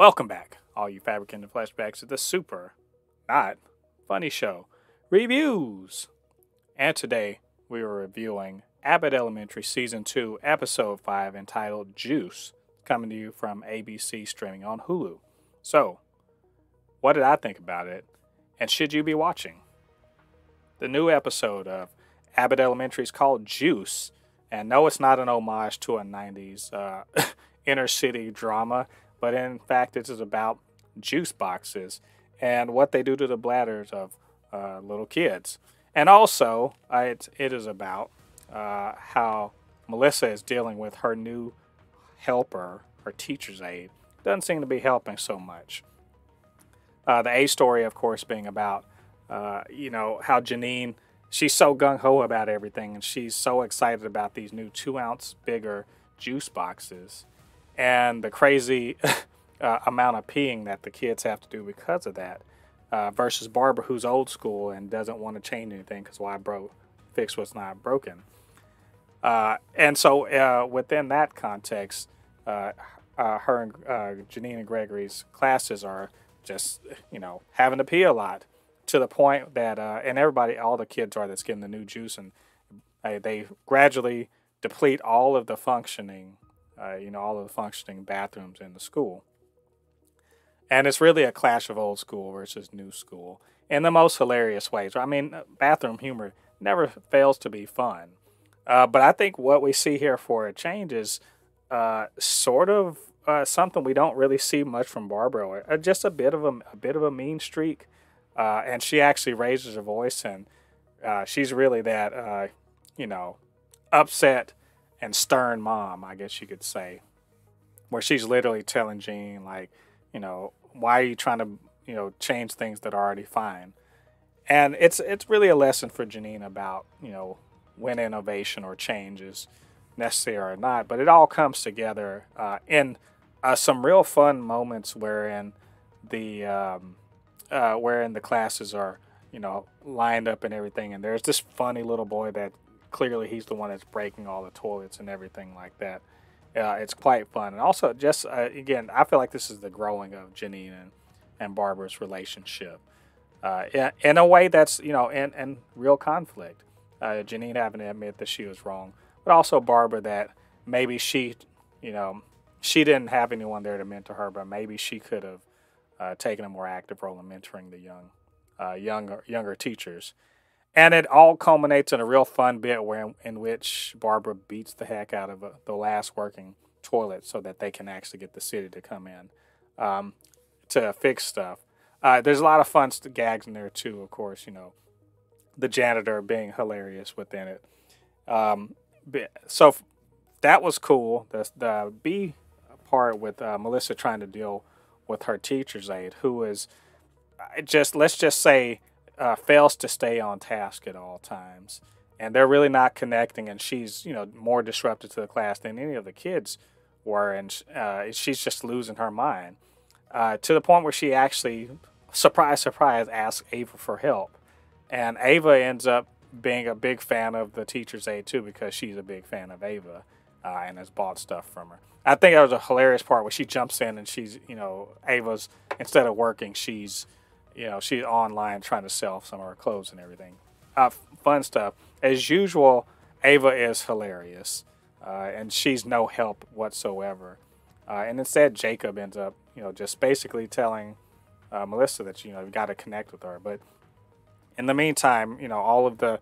Welcome back, all you Fabricans and Fleshbags to the super, not funny show reviews. And today we are reviewing Abbott Elementary Season 2, Episode 5, entitled Juice, coming to you from ABC streaming on Hulu. So, what did I think about it? And should you be watching? The new episode of Abbott Elementary is called Juice. And no, it's not an homage to a 90s uh, inner city drama but in fact, it is about juice boxes and what they do to the bladders of uh, little kids. And also, uh, it, it is about uh, how Melissa is dealing with her new helper, her teacher's aide. Doesn't seem to be helping so much. Uh, the A story, of course, being about, uh, you know, how Janine, she's so gung ho about everything and she's so excited about these new two ounce bigger juice boxes and the crazy uh, amount of peeing that the kids have to do because of that, uh, versus Barbara, who's old school and doesn't want to change anything because why broke, fix what's not broken. Uh, and so uh, within that context, uh, uh, her and Janine and Gregory's classes are just you know having to pee a lot to the point that and everybody, all the kids are that's getting the new juice and they gradually deplete all of the functioning uh, you know, all of the functioning bathrooms in the school. And it's really a clash of old school versus new school in the most hilarious ways. I mean, bathroom humor never fails to be fun. Uh, but I think what we see here for a change is uh, sort of uh, something we don't really see much from Barbara. Uh, just a bit of a, a bit of a mean streak, uh, and she actually raises her voice, and uh, she's really that you know upset and stern mom, I guess you could say, where she's literally telling Jean, like, you know, why are you trying to, you know, change things that are already fine? And it's it's really a lesson for Janine about, you know, when innovation or change is necessary or not. But it all comes together uh, in uh, some real fun moments wherein the um, uh, wherein the classes are, you know, lined up and everything. And there's this funny little boy that clearly he's the one that's breaking all the toilets and everything like that. Uh, it's quite fun, and also just uh, again, I feel like this is the growing of Janine and, and Barbara's relationship uh, in, a way that's you know in, in real conflict. Uh, Janine having to admit that she was wrong, but also Barbara that maybe she, you know, she didn't have anyone there to mentor her, but maybe she could have uh, taken a more active role in mentoring the young, uh, younger younger teachers and it all culminates in a real fun bit where in which Barbara beats the heck out of a, uh, the last working toilet so that they can actually get the city to come in um, to fix stuff. Uh, there's a lot of fun gags in there too, of course. You know, the janitor being hilarious within it. Um, so that was cool. The the B part with uh, Melissa trying to deal with her teacher's aide, who is uh, just let's just say uh, fails to stay on task at all times. And they're really not connecting, and she's, you know, more disruptive to the class than any of the kids were, and uh, she's just losing her mind uh, to the point where she actually, surprise, surprise, asks Ava for help. And Ava ends up being a big fan of the teacher's aide too because she's a big fan of Ava uh, and has bought stuff from her. I think that was a hilarious part where she jumps in and she's, you know, Ava's instead of working, she's you know, she's online trying to sell some of her clothes and everything. Uh, fun stuff. As usual, Ava is hilarious, uh, and she's no help whatsoever. Uh, and instead, Jacob ends up, you know, just basically telling uh, Melissa that you know you've got to connect with her. But in the meantime, you know, all of the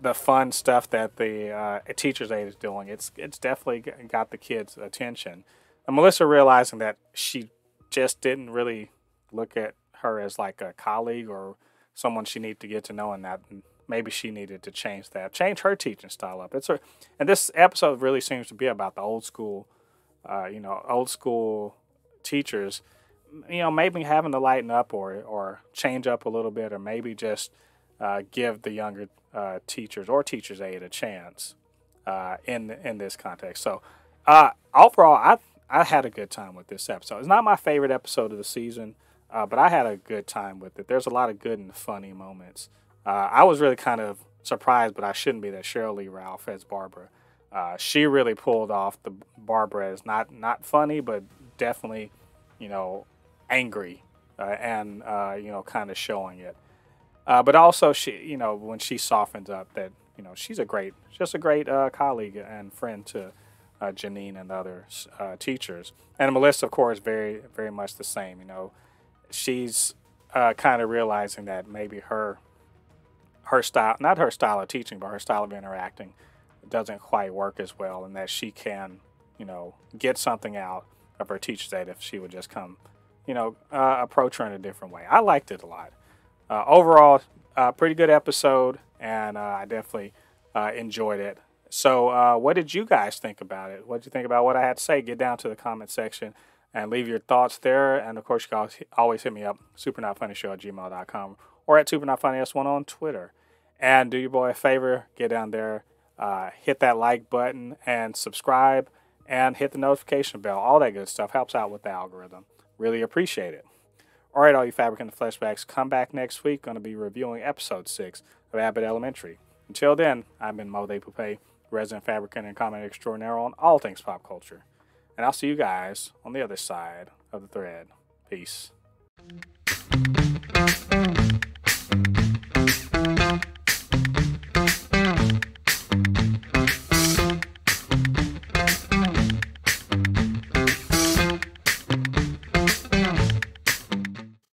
the fun stuff that the uh, teacher's aide is doing, it's it's definitely got the kids' attention. And Melissa realizing that she just didn't really look at her as like a colleague or someone she needed to get to know, and that maybe she needed to change that, change her teaching style up. It's her, and this episode really seems to be about the old school, uh, you know, old school teachers. You know, maybe having to lighten up or or change up a little bit, or maybe just uh, give the younger uh, teachers or teachers aid a chance uh, in in this context. So uh, overall, I I had a good time with this episode. It's not my favorite episode of the season. Uh, but I had a good time with it. There's a lot of good and funny moments. Uh, I was really kind of surprised, but I shouldn't be that Sheryl Lee Ralph as Barbara. Uh, she really pulled off the Barbara as not not funny, but definitely you know, angry uh, and uh, you know, kind of showing it. Uh, but also, she, you know, when she softens up, that you know, she's a great, just a great colleague and friend to Janine and other uh, teachers. And Melissa, of course, very, very much the same. You know, she's kind of realizing that maybe her, her style, not her style of teaching, but her style of interacting, doesn't quite work as well, and that she can, you know, get something out of her teachers that if she would just come, you know, uh, approach her in a different way. I liked it a lot. Uh, overall, uh, pretty good episode, and uh, I definitely uh, enjoyed it. So, uh, what did you guys think about it? What did you think about what I had to say? Get down to the comment section and leave your thoughts there. And of course, you can always hit me up, supernotfunnyshow at gmail.com or at supernotfunnys1 on Twitter. And do your boy a favor, get down there, uh, hit that like button, and subscribe and hit the notification bell. All that good stuff helps out with the algorithm. Really appreciate it. All right, all you Fabric and the Fleshbags, come back next week. Going to be reviewing episode six of Abbott Elementary. Until then, I've been Mo De Poupée, resident fabricant and comment extraordinaire on all things pop culture. And I'll see you guys on the other side of the thread. Peace.